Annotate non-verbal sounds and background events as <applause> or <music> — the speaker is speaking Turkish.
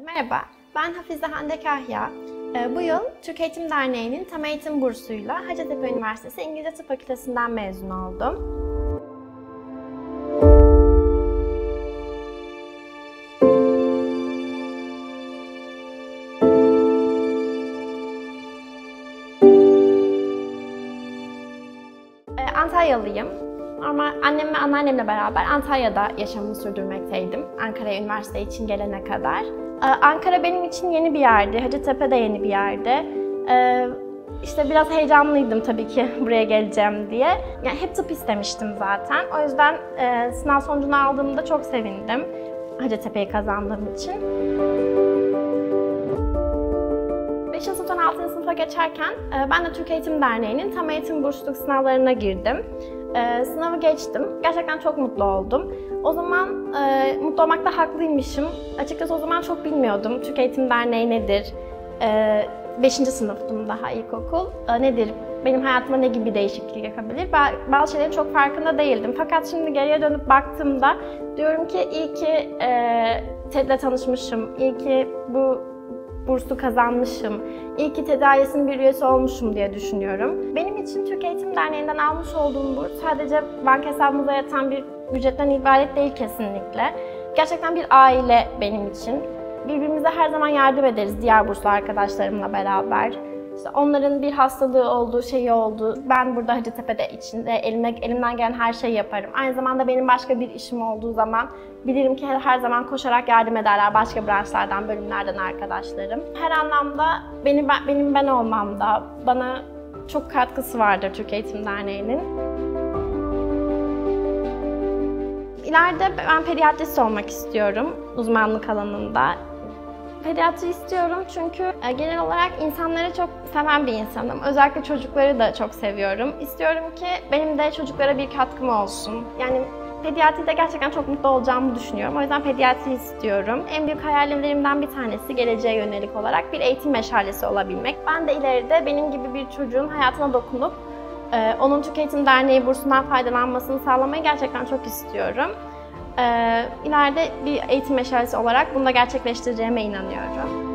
Merhaba, ben Hafize Hande Kahya. Ee, Bu yıl Türk Eğitim Derneği'nin tam eğitim bursuyla Hacettepe Üniversitesi İngilizce Tıp Fakültesinden mezun oldum. Ee, Antalyalıyım. Ama annem ve anneannemle beraber Antalya'da yaşamımı sürdürmekteydim. Ankara'ya üniversite için gelene kadar. Ee, Ankara benim için yeni bir yerdi. Hacettepe de yeni bir yerdi. Ee, İşte biraz heyecanlıydım tabii ki <laughs> buraya geleceğim diye. Yani hep tıp istemiştim zaten. O yüzden e, sınav sonucunu aldığımda çok sevindim. Hacettepe'yi kazandığım için. 5. sınıftan 6. sınıfa geçerken e, ben de Türk Eğitim Derneği'nin tam eğitim bursluluk sınavlarına girdim. E, Sınavı geçtim. Gerçekten çok mutlu oldum. O zaman e, mutlu olmakta haklıymışım. Açıkçası o zaman çok bilmiyordum. Türk Eğitim Derneği nedir? 5. sınıftım daha ilkokul. E, Nedir? Benim hayatıma ne gibi değişiklik yapabilir? Ba- Bazı şeylerin çok farkında değildim. Fakat şimdi geriye dönüp baktığımda diyorum ki iyi ki e, TED'le tanışmışım. İyi ki bu bursu kazanmışım. İyi ki tedarisinin bir üyesi olmuşum diye düşünüyorum. Benim için Türk Eğitim Derneği'nden almış olduğum burs sadece banka hesabımıza yatan bir ücretten ibaret değil kesinlikle. Gerçekten bir aile benim için. Birbirimize her zaman yardım ederiz diğer burslu arkadaşlarımla beraber. İşte onların bir hastalığı oldu, şeyi oldu. Ben burada Hacettepe'de içinde elime, elimden gelen her şeyi yaparım. Aynı zamanda benim başka bir işim olduğu zaman bilirim ki her, zaman koşarak yardım ederler başka branşlardan, bölümlerden arkadaşlarım. Her anlamda benim ben, benim ben olmamda bana çok katkısı vardır Türk Eğitim Derneği'nin. İleride ben pediatrist olmak istiyorum uzmanlık alanında. Pediatri istiyorum çünkü e, genel olarak insanları çok seven bir insanım. Özellikle çocukları da çok seviyorum. İstiyorum ki benim de çocuklara bir katkım olsun. Yani pediatride gerçekten çok mutlu olacağımı düşünüyorum. O yüzden pediatri istiyorum. En büyük hayallerimden bir tanesi geleceğe yönelik olarak bir eğitim meşalesi olabilmek. Ben de ileride benim gibi bir çocuğun hayatına dokunup e, onun Türk Eğitim Derneği bursundan faydalanmasını sağlamayı gerçekten çok istiyorum. Ee, ileride bir eğitim meşalesi olarak bunu da gerçekleştireceğime inanıyorum.